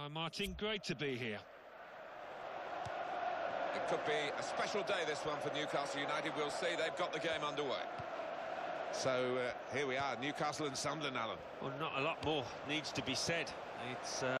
Hi, Martin. Great to be here. It could be a special day, this one, for Newcastle United. We'll see. They've got the game underway. So uh, here we are, Newcastle and Sunderland, Alan. Well, not a lot more needs to be said. It's. Uh...